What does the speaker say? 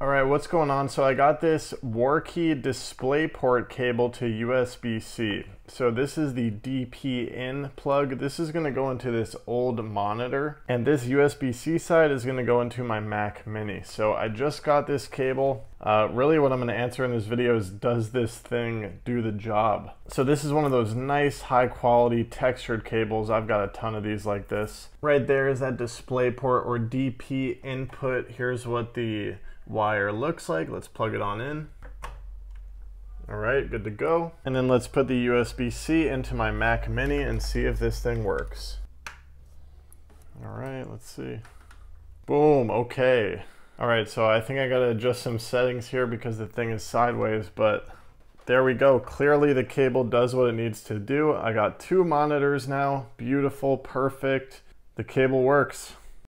All right, what's going on? So I got this Warrky DisplayPort cable to USB-C. So this is the DP in plug. This is gonna go into this old monitor and this USB-C side is gonna go into my Mac mini. So I just got this cable. Uh, really what I'm gonna answer in this video is does this thing do the job? So this is one of those nice high quality textured cables. I've got a ton of these like this. Right there is that DisplayPort or DP input. Here's what the wire looks like. Let's plug it on in. All right, good to go. And then let's put the USB-C into my Mac Mini and see if this thing works. All right, let's see. Boom, okay. All right, so I think I gotta adjust some settings here because the thing is sideways, but there we go. Clearly the cable does what it needs to do. I got two monitors now. Beautiful, perfect. The cable works.